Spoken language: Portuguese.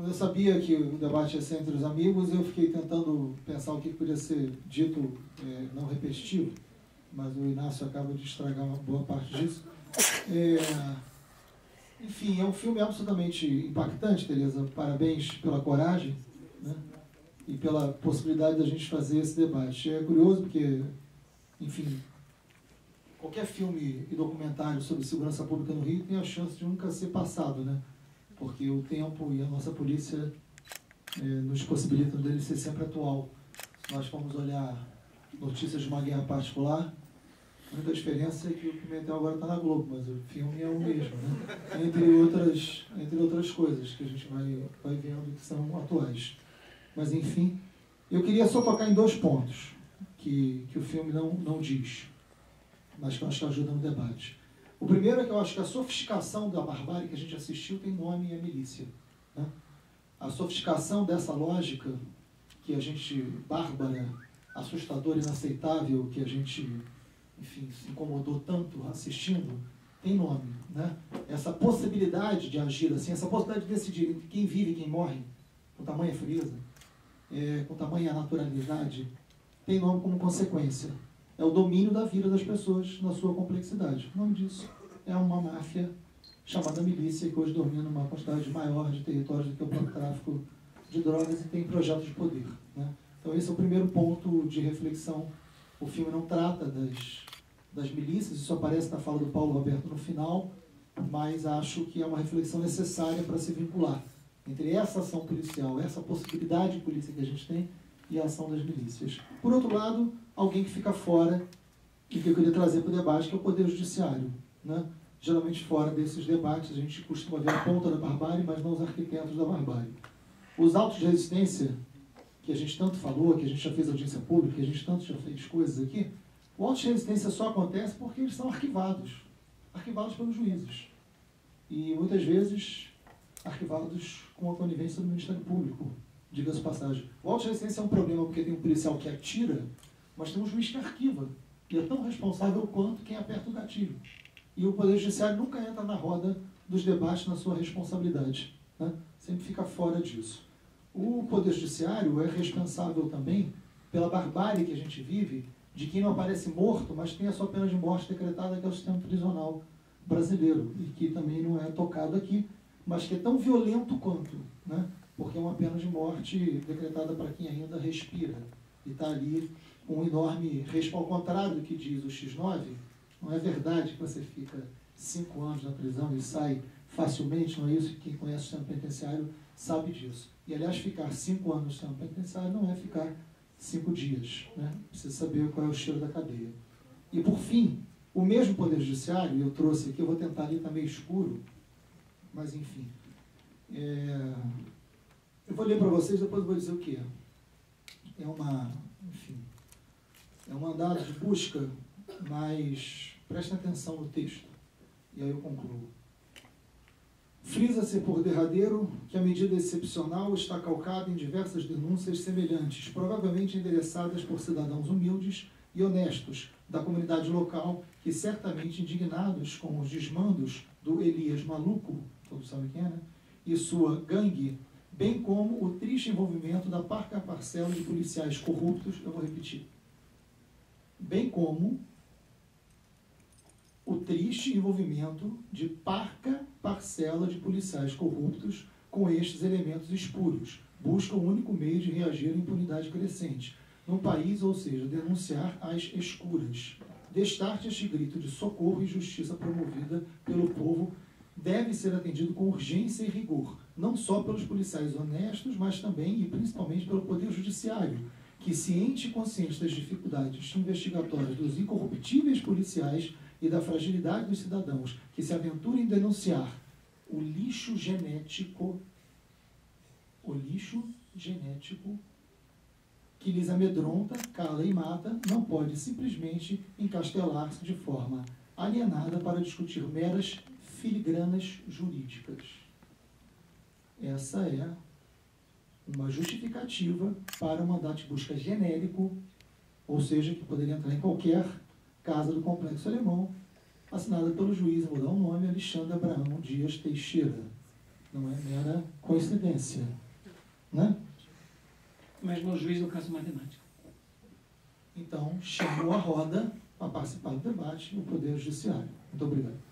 Quando eu sabia que o debate ia ser entre os amigos, eu fiquei tentando pensar o que podia ser dito, é, não repetitivo, mas o Inácio acaba de estragar uma boa parte disso. É, enfim, é um filme absolutamente impactante, Tereza. Parabéns pela coragem né? e pela possibilidade da gente fazer esse debate. É curioso porque, enfim, qualquer filme e documentário sobre segurança pública no Rio tem a chance de nunca ser passado, né? Porque o tempo e a nossa polícia é, nos possibilitam dele ser sempre atual. Se nós formos olhar notícias de uma guerra particular, a única diferença é que o Pimentel agora está na Globo, mas o filme é o mesmo, né? Entre outras, entre outras coisas que a gente vai, vai vendo que são atuais. Mas, enfim, eu queria só tocar em dois pontos que, que o filme não, não diz, mas que eu acho que ajuda no debate. O primeiro é que eu acho que a sofisticação da barbárie que a gente assistiu tem nome e é milícia. Né? A sofisticação dessa lógica que a gente, bárbara, assustadora, inaceitável, que a gente enfim, se incomodou tanto assistindo, tem nome. Né? Essa possibilidade de agir assim, essa possibilidade de decidir entre quem vive e quem morre, com tamanha frieza, é, com tamanha naturalidade, tem nome como consequência. É o domínio da vida das pessoas na sua complexidade. O nome disso é uma máfia chamada milícia, que hoje domina uma quantidade maior de territórios do que o próprio tráfico de drogas e tem projetos de poder. Né? Então esse é o primeiro ponto de reflexão. O filme não trata das das milícias, isso aparece na fala do Paulo Roberto no final, mas acho que é uma reflexão necessária para se vincular entre essa ação policial, essa possibilidade de polícia que a gente tem e a ação das milícias. Por outro lado, alguém que fica fora e que eu queria trazer para o debate, que é o Poder Judiciário. Né? Geralmente fora desses debates a gente costuma ver a ponta da barbárie, mas não os arquitetos da barbárie. Os autos de resistência, que a gente tanto falou, que a gente já fez audiência pública, que a gente tanto já fez coisas aqui, o auto de resistência só acontece porque eles são arquivados, arquivados pelos juízes. E muitas vezes arquivados com a conivência do Ministério Público, diga-se passagem. O auto de resistência é um problema porque tem um policial que atira, mas tem um juiz que arquiva. E é tão responsável quanto quem aperta o gatilho. E o Poder Judiciário nunca entra na roda dos debates na sua responsabilidade. Né? Sempre fica fora disso. O Poder Judiciário é responsável também pela barbárie que a gente vive de quem não aparece morto, mas tem a sua pena de morte decretada, que é o sistema prisional brasileiro, e que também não é tocado aqui, mas que é tão violento quanto, né? porque é uma pena de morte decretada para quem ainda respira, e está ali um enorme risco, ao contrário do que diz o X9, não é verdade que você fica cinco anos na prisão e sai facilmente, não é isso? Quem conhece o sistema penitenciário sabe disso. E, aliás, ficar cinco anos no sistema penitenciário não é ficar cinco dias. Né? Precisa saber qual é o cheiro da cadeia. E, por fim, o mesmo Poder Judiciário, eu trouxe aqui, eu vou tentar ali, está meio escuro, mas enfim. É... Eu vou ler para vocês, depois vou dizer o que é. É uma, enfim, é um mandado de busca, mas prestem atenção no texto. E aí eu concluo. Frisa-se por derradeiro que a medida excepcional está calcada em diversas denúncias semelhantes, provavelmente endereçadas por cidadãos humildes e honestos da comunidade local que, certamente indignados com os desmandos do Elias Maluco, todos sabem quem é, né? e sua gangue, bem como o triste envolvimento da parca parcela de policiais corruptos, eu vou repetir, bem como o triste envolvimento de parca parcela de policiais corruptos com estes elementos espúrios. Busca o único meio de reagir à impunidade crescente no país, ou seja, denunciar as escuras. Destarte este grito de socorro e justiça promovida pelo povo deve ser atendido com urgência e rigor, não só pelos policiais honestos, mas também e principalmente pelo Poder Judiciário, que, ciente e consciente das dificuldades investigatórias dos incorruptíveis policiais, e da fragilidade dos cidadãos que se aventurem em denunciar o lixo genético, o lixo genético que lhes amedronta, cala e mata, não pode simplesmente encastelar-se de forma alienada para discutir meras filigranas jurídicas. Essa é uma justificativa para um mandato de busca genérico, ou seja, que poderia entrar em qualquer Casa do Complexo Alemão, assinada pelo juiz, vou dar o um nome, Alexandre Abraão Dias Teixeira. não é mera coincidência. Né? Mas no juiz, no caso matemático. Então, chamou a roda para participar do debate o Poder Judiciário. Muito obrigado.